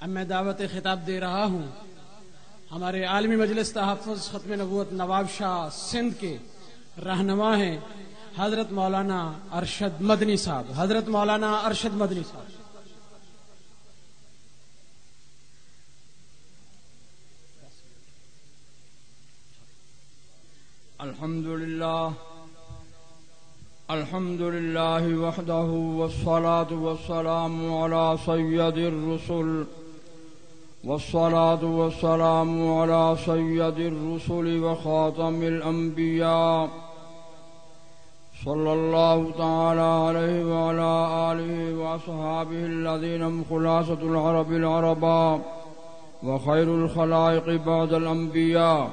اب میں دعوت خطاب دے رہا ہوں۔ ہمارے عالمی مجلس تحفظ ختم نبوت نواب شاہ سندھ کے رہنما ہیں حضرت مولانا ارشد مدنی صاحب۔ حضرت مولانا ارشد مدنی صاحب۔ الحمد لله الحمد لله وحده والصلاة والسلام على سيد الرسل والصلاة والسلام على سيد الرسل وخاتم الأنبياء. صلى الله تعالى عليه وعلى آله وأصحابه الذين هم خلاصة العرب العرباء وخير الخلائق بعد الأنبياء.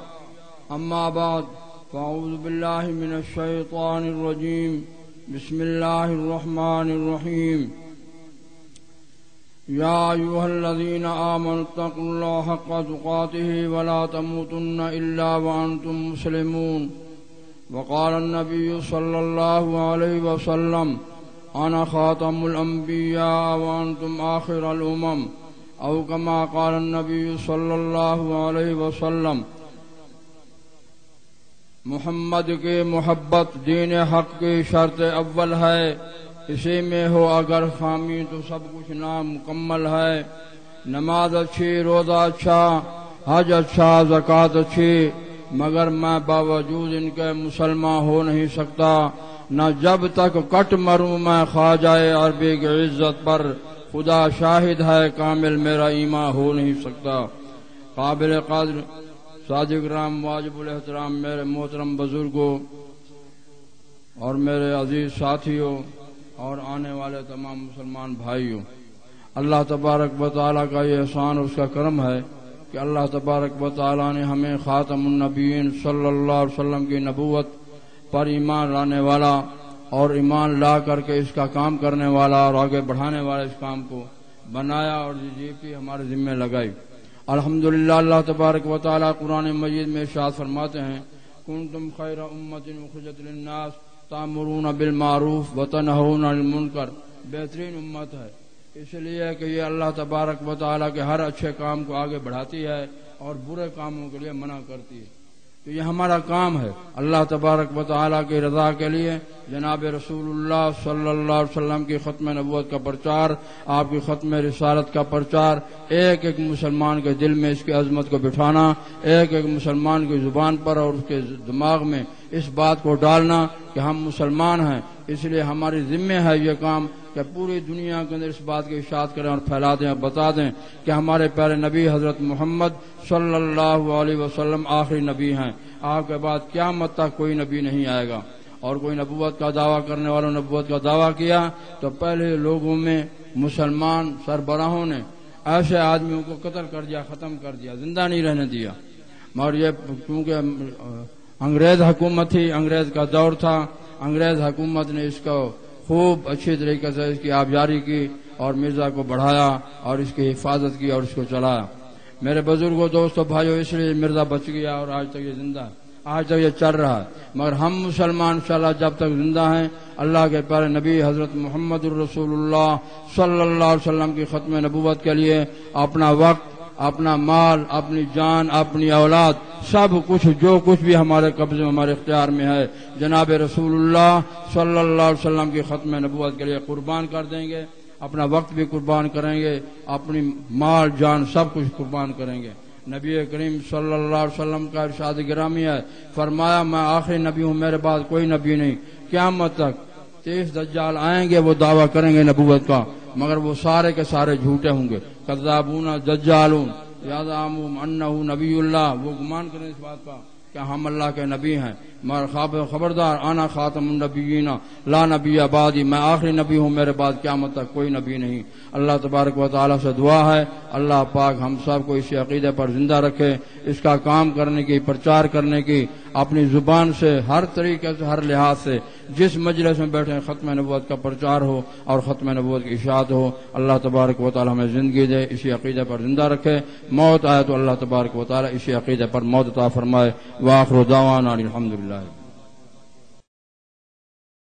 أما بعد، فأعوذ بالله من الشيطان الرجيم. بسم الله الرحمن الرحيم. يا أيها الذين آمنوا اتقوا الله حق تقاته ولا تموتن إلا وأنتم مسلمون. وقال النبي صلى الله عليه وسلم أنا خاتم الأنبياء وأنتم آخر الأمم. أو كما قال النبي صلى الله عليه وسلم محمد کی محبت دین حق کی شرط اول ہے۔ اسی میں ہو اگر خامی تو سب کچھ نام مکمل ہے۔ نماز اچھی، روزہ اچھا حج اچھا زکوٰۃ اچھی، مگر میں باوجود ان کے مسلمان ہو نہیں سکتا۔ نہ جب تک کٹ مروں میں خواہ جائے عربی کی عزت پر خدا شاہد ہے، کامل میرا ایمان ہو نہیں سکتا۔ قابل قدر، صادق رام، واجب الحترام میرے محترم بزرگوں اور میرے عزیز ساتھیوں اور آنے والے تمام مسلمان بھائیوں، اللہ تبارک و تعالیٰ کا یہ احسان اس کا کرم ہے کہ اللہ تبارک و تعالیٰ نے ہمیں خاتم النبیین صلی اللہ علیہ وسلم کی نبوت پر ایمان لانے والا اور ایمان لا کر کے اس کا کام کرنے والا اور آگے بڑھانے والا اس کام کو بنایا اور جی پی ہمارے ذمے لگائی۔ الحمدللہ اللہ تبارک و تعالیٰ قرآن مجید میں ارشاد فرماتے ہیں کن تم خیر امت خجت تامرون بالمعروف و تنہون المنکر، بہترین امت ہے۔ اس لیے کہ یہ اللہ تبارک و تعالیٰ کے ہر اچھے کام کو آگے بڑھاتی ہے اور برے کاموں کے لیے منع کرتی ہے۔ تو یہ ہمارا کام ہے۔ اللہ تبارک و تعالیٰ کی رضا کے لیے جناب رسول اللہ صلی اللہ علیہ وسلم کی ختم نبوت کا پرچار، آپ کی ختم رسالت کا پرچار، ایک ایک مسلمان کے دل میں اس کی عظمت کو بٹھانا، ایک ایک مسلمان کی زبان پر اور اس کے دماغ میں اس بات کو ڈالنا کہ ہم مسلمان ہیں، اس لیے ہماری ذمہ ہے یہ کام کہ پوری دنیا کے اندر اس بات کی اشاعت کریں اور پھیلا دیں اور بتا دیں کہ ہمارے پیارے نبی حضرت محمد صلی اللہ علیہ وسلم آخری نبی ہیں۔ آپ کے بعد قیامت تک کوئی نبی نہیں آئے گا۔ اور کوئی نبوت کا دعویٰ کرنے والوں نبوت کا دعویٰ کیا تو پہلے لوگوں میں مسلمان سربراہوں نے ایسے آدمیوں کو قتل کر دیا، ختم کر دیا، زندہ نہیں رہنے دیا۔ مگر یہ کیونکہ انگریز حکومت تھی، انگریز کا دور تھا۔ انگریز حکومت نے اس کو خوب اچھی طریقے سے اس کی آبیاری کی اور مرزا کو بڑھایا اور اس کی حفاظت کی اور اس کو چلایا۔ میرے بزرگوں دوستوں بھائیوں اس لیے مرزا بچ گیا اور آج تک یہ زندہ ہے۔ آج تک یہ چل رہا ہے۔ مگر ہم مسلمان انشاءاللہ جب تک زندہ ہیں، اللہ کے پیارے نبی حضرت محمد الرسول اللہ صلی اللہ علیہ وسلم کی ختم نبوت کے لیے اپنا وقت اپنا مال، اپنی جان، اپنی اولاد، سب کچھ، جو کچھ بھی ہمارے قبضے ہمارے اختیار میں ہے۔ جناب رسول اللہ صلی اللہ علیہ وسلم کی ختم نبوت کے لیے قربان کر دیں گے۔ اپنا وقت بھی قربان کریں گے۔ اپنی مال، جان، سب کچھ قربان کریں گے۔ نبی کریم صلی اللہ علیہ وسلم کا ارشاد گرامی ہے۔ فرمایا، میں آخری نبی ہوں، میرے بعد کوئی نبی نہیں۔ قیامت تک تیس دجال آئیں گے، وہ دعویٰ کریں گے نبوت کا۔ مگر وہ سارے کے سارے جھوٹے ہوں گے۔ قزابون دجالون یاد انہ نبی اللہ۔ وہ گمان کریں اس بات کا۔ کہ ہم اللہ کے نبی ہیں۔ مگر خبردار آنا خاتم النبیین۔ لا نبی آبادی میں آخری نبی ہوں میرے بعد قیامت تک، کوئی نبی نہیں۔ اللہ تبارک و تعالیٰ سے دعا ہے۔ اللہ پاک ہم سب کو اسی عقیدے پر زندہ رکھے۔ اس کا کام کرنے کی، پرچار کرنے کی، اپنی زبان سے، ہر طریقے سے، ہر لحاظ سے، جس مجلس میں بیٹھے ختم نبوت کا پرچار ہو اور ختم نبوت کی اشاعت ہو، اللہ تبارک و تعالیٰ ہمیں زندگی دے، اسی عقیدے پر زندہ رکھے۔ موت آئے تو اللہ تبارک و تعالیٰ اسی عقیدے پر موت عطا فرمائے۔ وآخر دعوانا الحمد للہ